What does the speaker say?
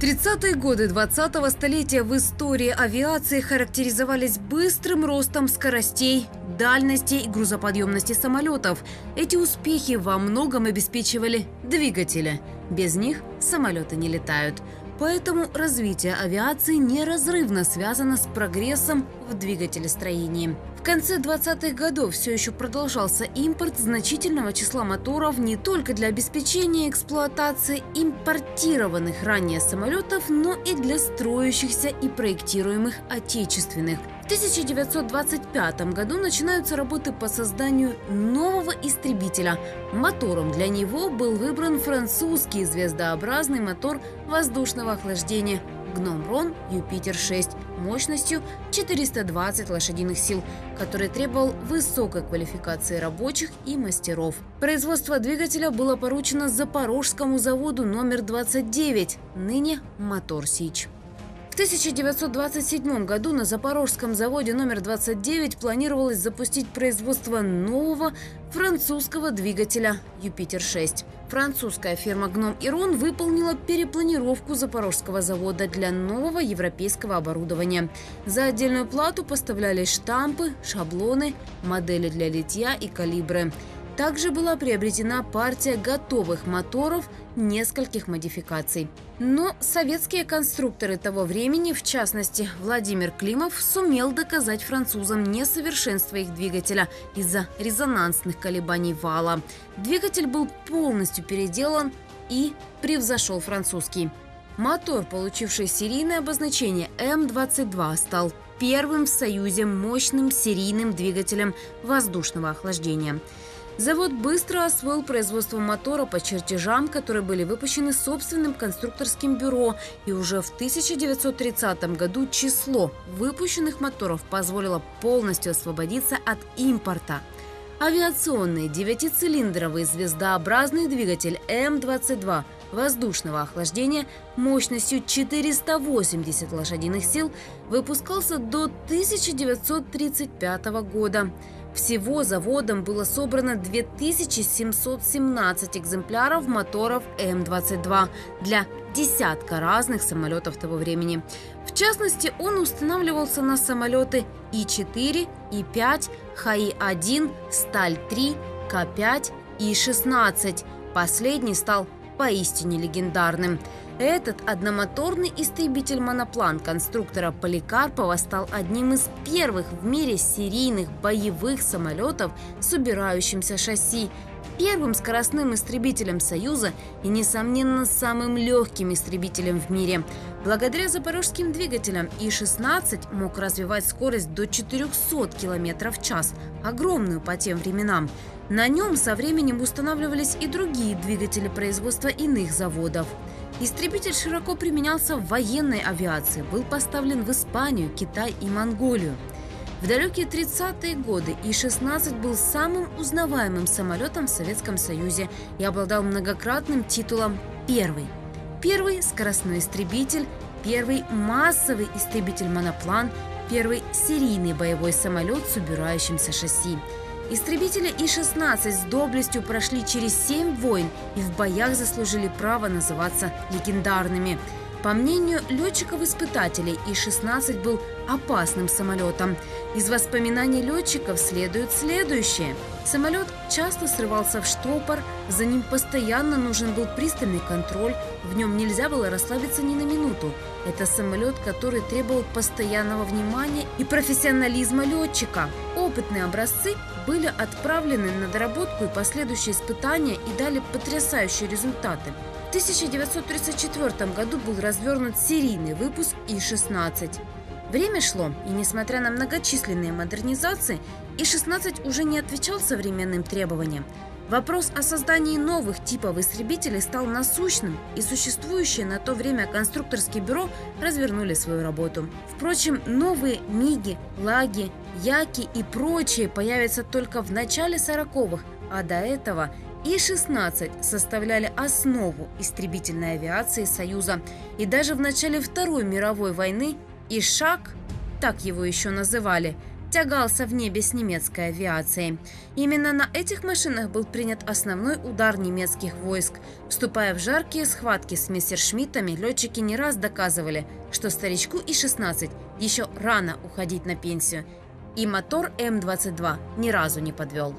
30-е годы 20-го столетия в истории авиации характеризовались быстрым ростом скоростей, дальностей и грузоподъемности самолетов. Эти успехи во многом обеспечивали двигатели. Без них самолеты не летают. Поэтому развитие авиации неразрывно связано с прогрессом в двигателестроении. Конце 20-х годов все еще продолжался импорт значительного числа моторов не только для обеспечения эксплуатации импортированных ранее самолетов, но и для строящихся и проектируемых отечественных. В 1925 году начинаются работы по созданию нового истребителя. Мотором для него был выбран французский звездообразный мотор воздушного охлаждения Гном-Рон Юпитер-6 мощностью 420 лошадиных сил, который требовал высокой квалификации рабочих и мастеров. Производство двигателя было поручено Запорожскому заводу номер 29, ныне Мотор Сич. В 1927 году на Запорожском заводе номер 29 планировалось запустить производство нового французского двигателя «Юпитер-6». Французская фирма «Гном Ирон» выполнила перепланировку Запорожского завода для нового европейского оборудования. За отдельную плату поставлялись штампы, шаблоны, модели для литья и калибры. Также была приобретена партия готовых моторов нескольких модификаций. Но советские конструкторы того времени, в частности Владимир Климов, сумел доказать французам несовершенство их двигателя из-за резонансных колебаний вала. Двигатель был полностью переделан и превзошел французский. Мотор, получивший серийное обозначение М-22, стал первым в Союзе мощным серийным двигателем воздушного охлаждения – Завод быстро освоил производство мотора по чертежам, которые были выпущены собственным конструкторским бюро, и уже в 1930 году число выпущенных моторов позволило полностью освободиться от импорта. Авиационный девятицилиндровый звездообразный двигатель М-22 воздушного охлаждения мощностью 480 лошадиных сил выпускался до 1935 года. Всего заводом было собрано 2717 экземпляров моторов М-22 для десятка разных самолетов того времени. В частности, он устанавливался на самолеты И-4, И-5, ХАИ-1, Сталь-3, К-5, И-16. Последний стал поистине легендарным – этот одномоторный истребитель-моноплан конструктора Поликарпова стал одним из первых в мире серийных боевых самолетов с убирающимся шасси, первым скоростным истребителем Союза и, несомненно, самым легким истребителем в мире. Благодаря запорожским двигателям И-16 мог развивать скорость до 400 км в час, огромную по тем временам. На нем со временем устанавливались и другие двигатели производства иных заводов. Истребитель широко применялся в военной авиации, был поставлен в Испанию, Китай и Монголию. В далекие 30-е годы И-16 был самым узнаваемым самолетом в Советском Союзе и обладал многократным титулом «Первый». Первый скоростной истребитель, первый массовый истребитель-моноплан, первый серийный боевой самолет с убирающимся шасси – Истребители И-16 с доблестью прошли через семь войн и в боях заслужили право называться легендарными. По мнению летчиков-испытателей, И-16 был опасным самолетом. Из воспоминаний летчиков следует следующее. Самолет часто срывался в штопор, за ним постоянно нужен был пристальный контроль, в нем нельзя было расслабиться ни на минуту. Это самолет, который требовал постоянного внимания и профессионализма летчика. Опытные образцы были отправлены на доработку и последующие испытания и дали потрясающие результаты. В 1934 году был развернут серийный выпуск И-16. Время шло, и несмотря на многочисленные модернизации, И-16 уже не отвечал современным требованиям. Вопрос о создании новых типов истребителей стал насущным, и существующие на то время конструкторские бюро развернули свою работу. Впрочем, новые МИГи, Лаги, Яки и прочие появятся только в начале 40-х, а до этого – И-16 составляли основу истребительной авиации Союза. И даже в начале Второй мировой войны Ишак, так его еще называли, тягался в небе с немецкой авиацией. Именно на этих машинах был принят основной удар немецких войск. Вступая в жаркие схватки с мессершмиттами, летчики не раз доказывали, что старичку И-16 еще рано уходить на пенсию. И мотор М-22 ни разу не подвел.